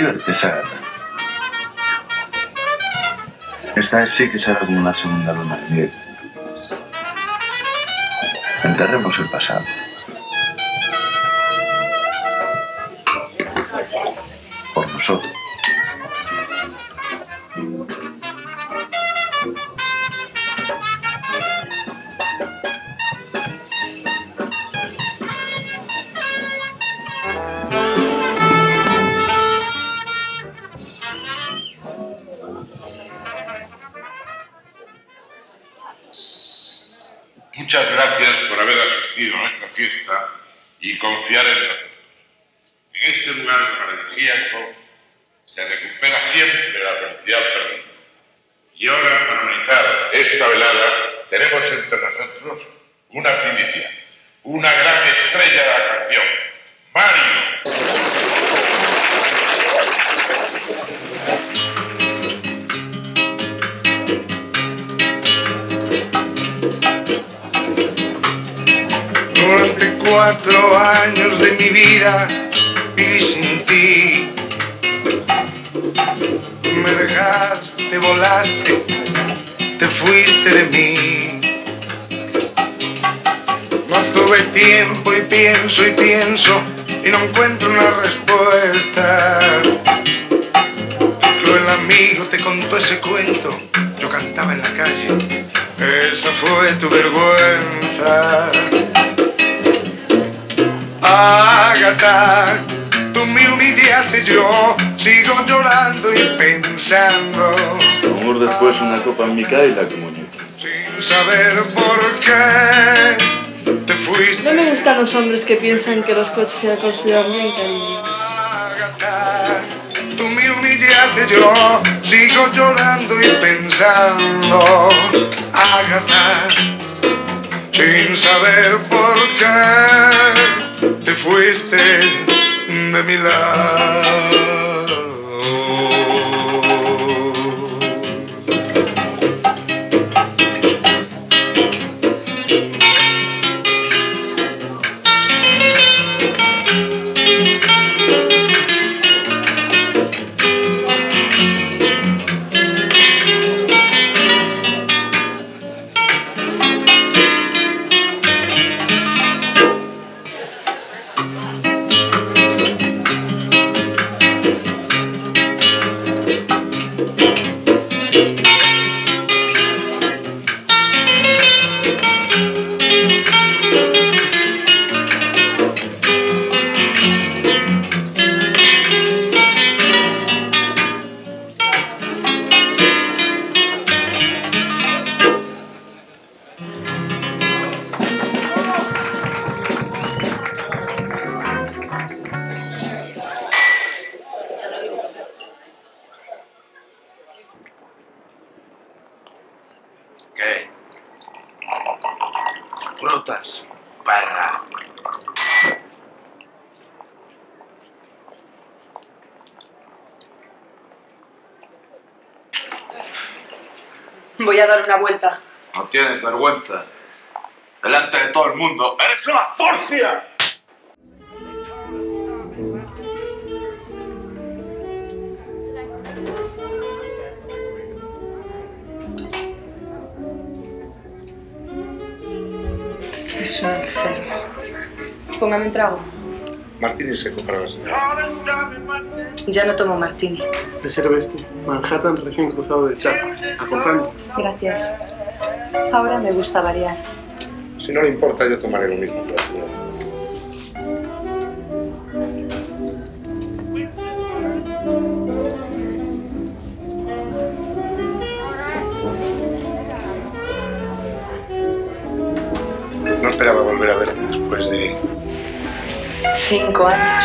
divertesada. Esta vez sí que será como una segunda luna de miel. Enterremos el pasado. Por nosotros. Muchas gracias por haber asistido a nuestra fiesta y confiar en nosotros. En este lugar paradisíaco se recupera siempre la felicidad perdida. Y ahora, para analizar esta velada, tenemos entre nosotros una primicia, una gran estrella de la canción, Mario. Durante cuatro años de mi vida viví sin ti. Me dejaste, volaste, te fuiste de mí. No tuve tiempo y pienso y pienso y no encuentro una respuesta. Cruel amigo te contó ese cuento, yo cantaba en la calle. Esa fue tu vergüenza. Agatha, tú me humillaste, yo sigo llorando y pensando, Tomamos después una copa en mi la comunión. sin saber por qué te fuiste. No me gustan los hombres que piensan que los coches se consideran bien. Agatha, tú me humillaste, yo sigo llorando y pensando, Agatha, sin saber por qué fuiste de mi lado. ¿Qué? Frutas, perra. Voy a dar una vuelta. No tienes vergüenza. Delante de todo el mundo. ¡Eres una forcia! Póngame un trago. Martini seco para la señora. Ya no tomo martini. Reserva este. Manhattan recién cruzado del Chaco. Acompañe. Gracias. Ahora me gusta variar. Si no le importa, yo tomaré lo mismo que la señora. No esperaba volver a verte después de Cinco años.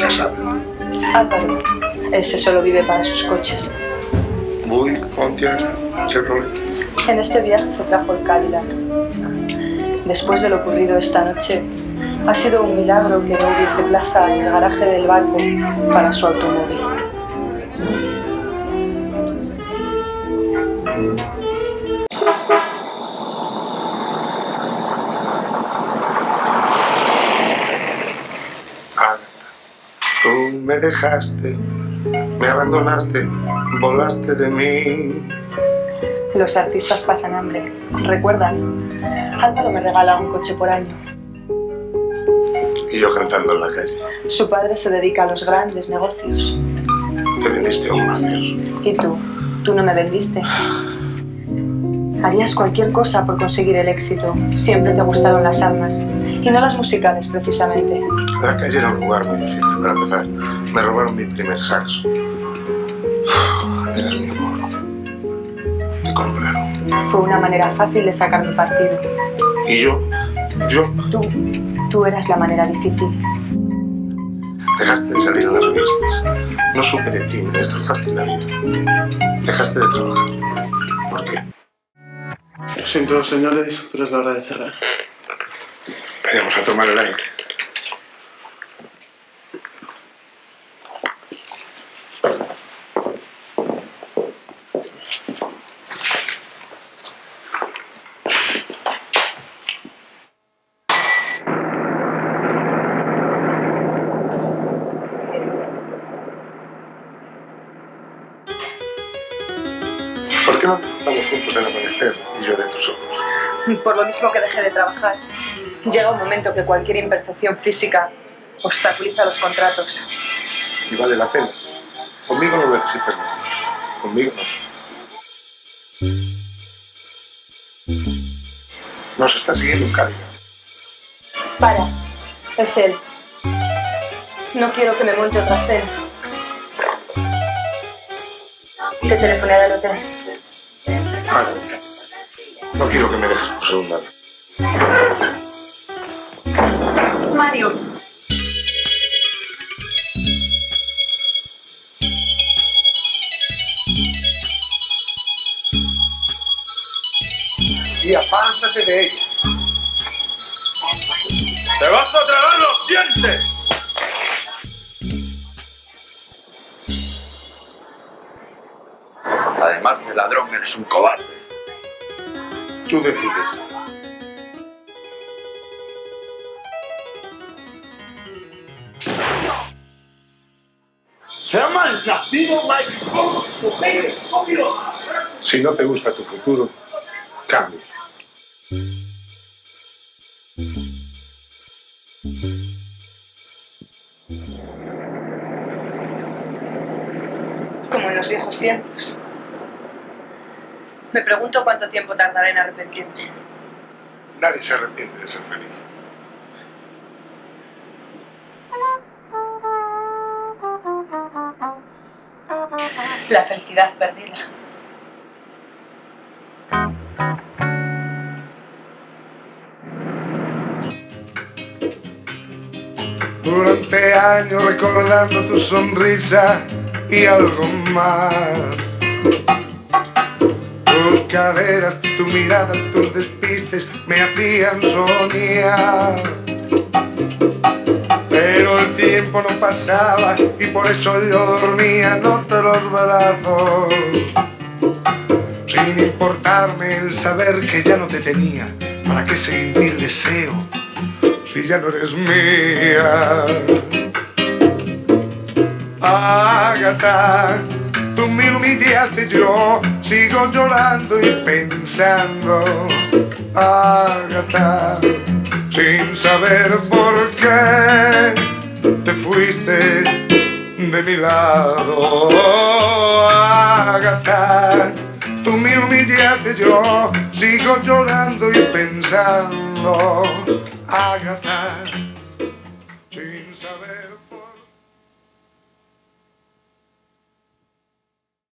casado. Álvaro. Ese solo vive para sus coches. Buick, Pontiac, Chevrolet. En este viaje se trajo el Cadillac. Después de lo ocurrido esta noche, ha sido un milagro que no hubiese plaza en el garaje del barco para su automóvil. Me dejaste, me abandonaste, volaste de mí. Los artistas pasan hambre. ¿Recuerdas? Álvaro me regala un coche por año. Y yo cantando en la calle. Su padre se dedica a los grandes negocios. Te vendiste a un mafioso. ¿Y tú? ¿Tú no me vendiste? Harías cualquier cosa por conseguir el éxito. Siempre te gustaron las armas. Y no las musicales, precisamente. La calle era un lugar muy difícil para empezar. Me robaron mi primer saxo. Eras mi amor. Te compraron. Fue una manera fácil de sacarme partido. Y yo, yo, Tú, tú eras la manera difícil. dejaste de salir en las revistas. No supe de ti, me destrozaste la vida. Dejaste de trabajar. ¿Por qué? Lo siento, señores, pero es la hora de cerrar. Vayamos a tomar el aire. ¿Por qué no estamos juntos al amanecer y yo de tus ojos? Por lo mismo que dejé de trabajar. Llega un momento que cualquier imperfección física obstaculiza los contratos. y vale la pena. Conmigo no necesitas nada. Conmigo no. Nos está siguiendo un Cadillac. Para, es él. No quiero que me monte otra cena. Te telefoné del hotel. Vale. No quiero que me dejes por segunda vez. Mario. Y apártate de ella. ¡Te vas a tragar los dientes! Además de ladrón, eres un cobarde. Tú decides. ¡Se ha malnacido Mike Si no te gusta tu futuro, cambia. Como en los viejos tiempos. Me pregunto cuánto tiempo tardaré en arrepentirme. Nadie se arrepiente de ser feliz. La felicidad perdida. Durante años recordando tu sonrisa y algo más. Caderas, tu mirada, tus despistes me hacían soñar. Pero el tiempo no pasaba y por eso yo dormía en otros brazos. Sin importarme el saber que ya no te tenía, ¿para qué sentir deseo? si ya no eres mía. Ágata, tú me humillaste, yo sigo llorando y pensando. Ágata, sin saber por qué te fuiste de mi lado. Ágata, tú me humillaste, yo sigo llorando y pensando. Agatha,